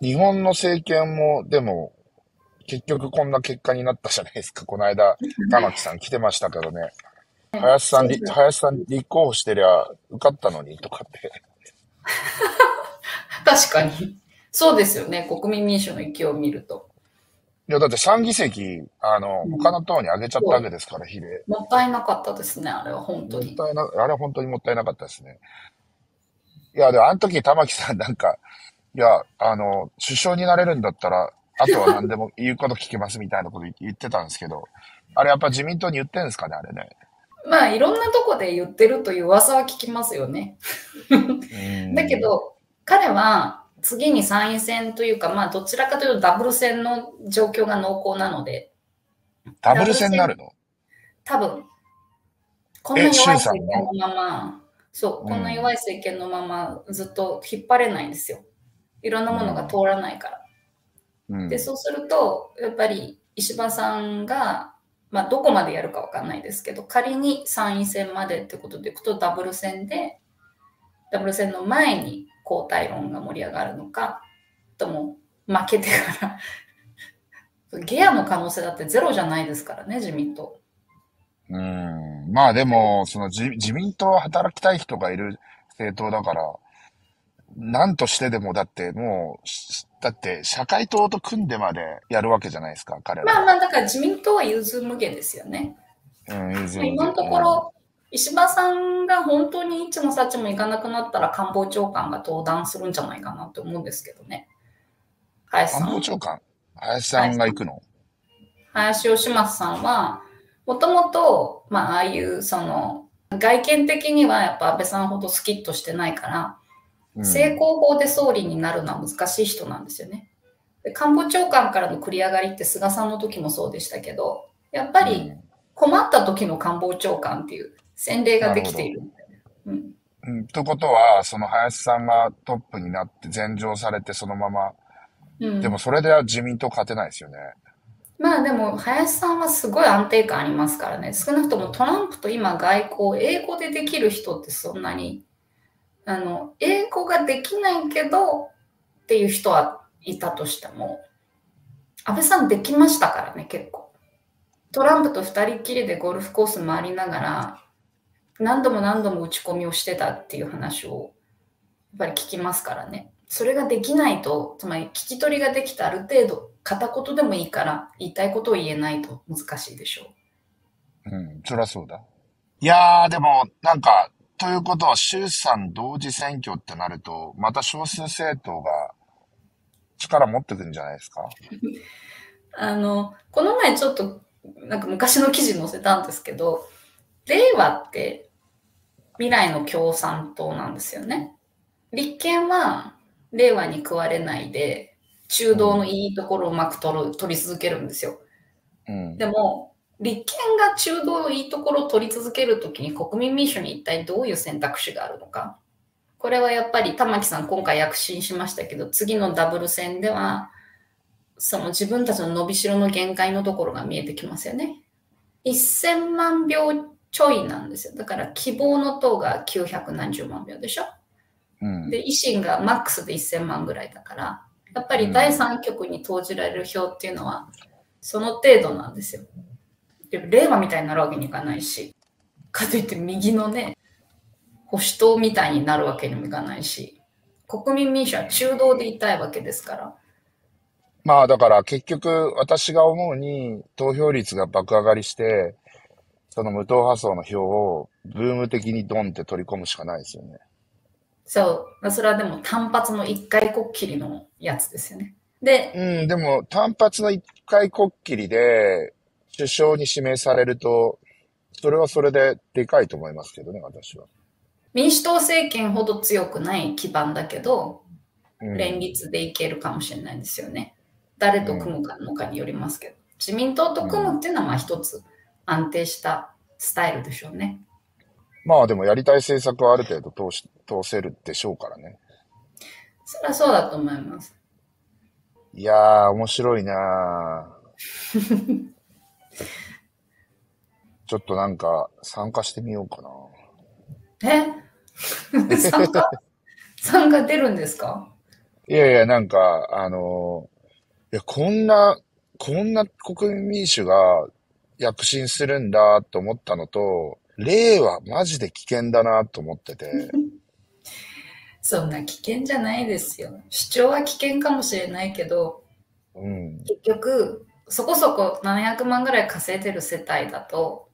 日本の政権も、でも、結局こんな結果になったじゃないですか。この間、玉木さん来てましたけどね。林さん、り林さん立候補してりゃ受かったのにとかって。確かに。そうですよね。国民民主の勢いを見ると。いや、だって3議席、あの、他の党に上げちゃったわけですから、比例。もったいなかったですね、あれは本当に。もったいな、あれは本当にもったいなかったですね。いや、でもあの時玉木さんなんか、いや、あの、首相になれるんだったら、あとは何でも言うこと聞きますみたいなこと言ってたんですけど、あれやっぱ自民党に言ってんですかね、あれね。まあ、いろんなとこで言ってるという噂は聞きますよね。だけど、彼は次に参院選というか、まあ、どちらかというとダブル選の状況が濃厚なので。ダブル選になるの？多分。こんな弱い政権のまま、そう、こんな弱い政権のままずっと引っ張れないんですよ。いろんなものが通らないから。うん、で、そうすると、やっぱり石破さんが、まあ、どこまでやるかわかんないですけど、仮に参院選までってことでいくと、ダブル選で、ダブル選の前に交代論が盛り上がるのか、とも負けてから ゲアの可能性だってゼロじゃないですからね、自民党。うん。まあでも、その自自民党は働きたい人がいる政党だから、何としてでも、だってもう、だって社会党と組んでまでやるわけじゃないですか、彼は。まあまあ、だから自民党は融通無限ですよね。うん、融通無限。今のところ、石破さんが本当に一もちもいかなくなったら官房長官が登壇するんじゃないかなって思うんですけどね。林さん。官房長官？林さんが行くの？林吉松さんは、もともと、まあ、ああいう、その、外見的にはやっぱ安倍さんほどスキッとしてないから、成功法で総理になるのは難しい人なんですよね。で官房長官からの繰り上がりって菅さんの時もそうでしたけど、やっぱり困った時の官房長官っていう洗礼ができている。うん。うん、ということは、その林さんがトップになって前上されてそのまま、うん、でもそれでは自民党勝てないですよね。まあでも、林さんはすごい安定感ありますからね。少なくともトランプと今外交、英語でできる人ってそんなにあの、英語ができないけどっていう人はいたとしても、安倍さんできましたからね、結構。トランプと二人きりでゴルフコース回りながら、何度も何度も打ち込みをしてたっていう話を、やっぱり聞きますからね。それができないと、つまり聞き取りができたある程度、片言でもいいから、言いたいことを言えないと難しいでしょう。うん、そりゃそうだ。いやー、でも、なんか、ということは、衆参同時選挙ってなると、また少数政党が力持ってくるんじゃないですか？あの、この前ちょっと、なんか昔の記事載せたんですけど、令和って未来の共産党なんですよね。立憲は令和に食われないで、中道のいいところをうまく取る取り続けるんですよ。うん、でも、立憲が中道のいいところを取り続けるときに国民民主に一体どういう選択肢があるのか。これはやっぱり玉木さん今回躍進しましたけど、次のダブル戦では、その自分たちの伸びしろの限界のところが見えてきますよね。1000万票ちょいなんですよ。だから希望の党が900何十万票でしょ。うん、で、維新がマックスで1000万ぐらいだから、やっぱり第3局に投じられる票っていうのは、その程度なんですよ。令和みたいになるわけにいかないし、かといって右のね、保守党みたいになるわけにもいかないし、国民民主は中道でいたいわけですから。まあだから結局私が思うに投票率が爆上がりして、その無党派層の票をブーム的にドンって取り込むしかないですよね。そう。それはでも単発の一回こっきりのやつですよね。で、うん、でも単発の一回こっきりで、首相に指名されると、それはそれででかいと思いますけどね、私は。民主党政権ほど強くない基盤だけど、うん、連立でいけるかもしれないですよね。誰と組むかのかによりますけど、自民党と組むっていうのはまあ一つ安定したスタイルでしょうね。まあでもやりたい政策はある程度通し通せるでしょうからね。そりゃそうだと思います。いやー、面白いなー。ちょっとなんか参加してみようかな。え？参加？参加出るんですか？いやいや、なんか、あのいや、こんな、こんな国民民主が躍進するんだと思ったのと、令和マジで危険だなと思ってて。そんな危険じゃないですよ。主張は危険かもしれないけど、うん。結局、そこそこ700万ぐらい稼いでる世帯だと、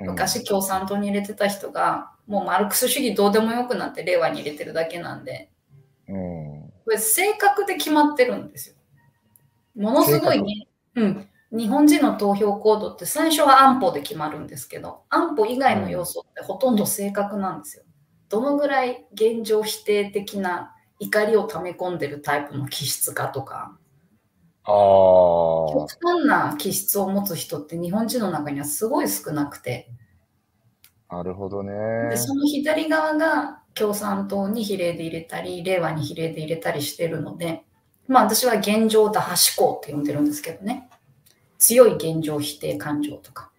昔共産党に入れてた人が、もうマルクス主義どうでもよくなって令和に入れてるだけなんで、うん、これ性格で決まってるんですよ。ものすごいね、うん、日本人の投票行動って最初は安保で決まるんですけど、安保以外の要素ってほとんど性格なんですよ。どのぐらい現状否定的な怒りを溜め込んでるタイプの気質かとか、あ極端な気質を持つ人って日本人の中にはすごい少なくて。なるほどね。で、その左側が共産党に比例で入れたり、令和に比例で入れたりしてるので、まあ私は現状打破思考って呼んでるんですけどね。強い現状否定感情とか。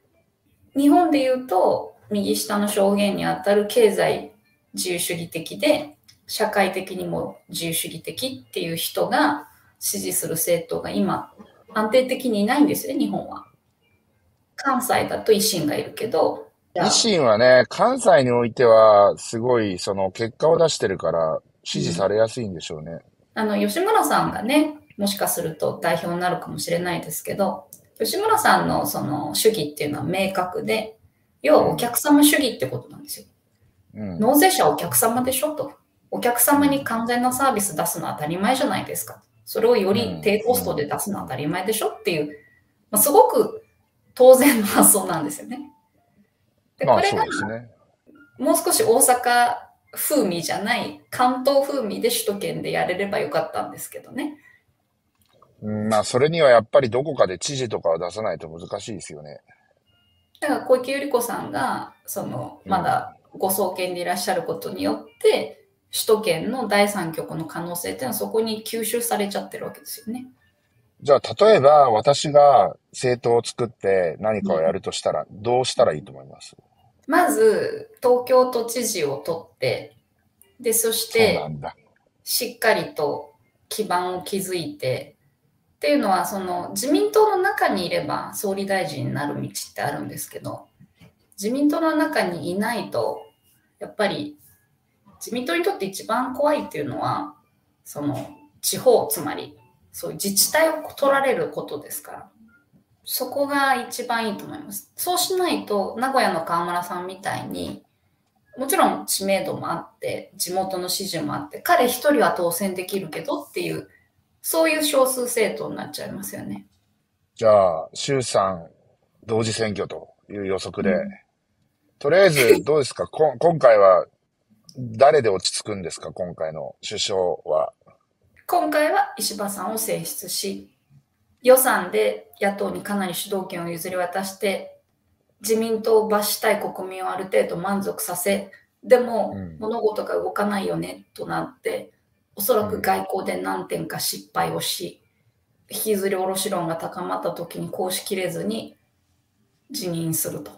日本で言うと、右下の証言にあたる経済自由主義的で、社会的にも自由主義的っていう人が支持する政党が今、安定的にいないんですよね、日本は。関西だと維新がいるけど。維新はね、関西においては、すごい、その、結果を出してるから、支持されやすいんでしょうね。うん、あの、吉村さんがね、もしかすると代表になるかもしれないですけど、吉村さんのその主義っていうのは明確で、要はお客様主義ってことなんですよ。うん、納税者はお客様でしょと。お客様に完全なサービス出すのは当たり前じゃないですか。それをより低コストで出すのは当たり前でしょっていう、まあ、すごく当然の発想なんですよね。で、これが、ね、もう少し大阪風味じゃない関東風味で首都圏でやれればよかったんですけどね。うん、まあ、それにはやっぱりどこかで知事とかを出さないと難しいですよね。だから小池百合子さんが、その、まだご創建でいらっしゃることによって、首都圏の第三極の可能性っていうのはそこに吸収されちゃってるわけですよね。じゃあ、例えば私が政党を作って何かをやるとしたら、どうしたらいいと思います？まず、東京都知事を取って、で、そして、しっかりと基盤を築いて、っていうのは、その自民党の中にいれば総理大臣になる道ってあるんですけど、自民党の中にいないと、やっぱり自民党にとって一番怖いっていうのは、その地方、つまりそういう自治体を取られることですから。そこが一番いいと思います。そうしないと、名古屋の河村さんみたいに、もちろん知名度もあって、地元の支持もあって、彼一人は当選できるけどっていう、そういう少数政党になっちゃいますよね。じゃあ、衆参同時選挙という予測で、うん、とりあえずどうですか？こ今回は誰で落ち着くんですか、今回の首相は。今回は石破さんを選出し、予算で野党にかなり主導権を譲り渡して、自民党を罰したい国民をある程度満足させ、でも物事が動かないよねとなって、おそらく外交で何点か失敗をし、引きずり下ろし論が高まった時にこうしきれずに辞任すると。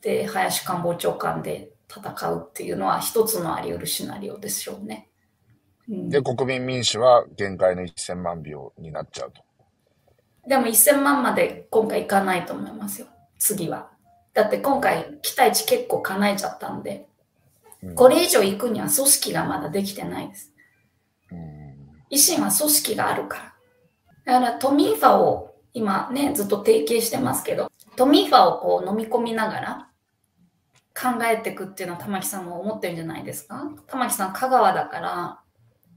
で、林官房長官で戦うっていうのは一つのあり得るシナリオでしょうね。うん、で、国民民主は限界の1000万票になっちゃうと。でも1000万まで今回いかないと思いますよ。次は。だって今回期待値結構叶えちゃったんで、うん、これ以上行くには組織がまだできてないです。うん、維新は組織があるから。だから都民ファを今ね、ずっと提携してますけど、都民ファをこう飲み込みながら、考えていくっていうのは玉木さんも思ってるんじゃないですか？玉木さん香川だから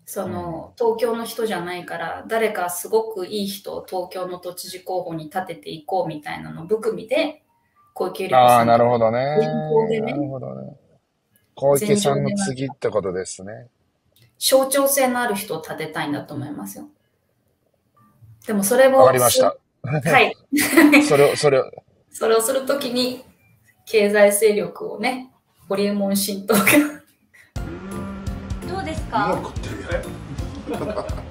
その東京の人じゃないから誰かすごくいい人を東京の都知事候補に立てていこうみたいなの含みで小池百合子さんあなるほどね。なるほどね。小池さんの次ってことですね。象徴性のある人を立てたいんだと思いますよ。でもそれもわかりました。はい。それをそれを。それを するときに経済勢力をね、ホリエモン新党が。どうですか？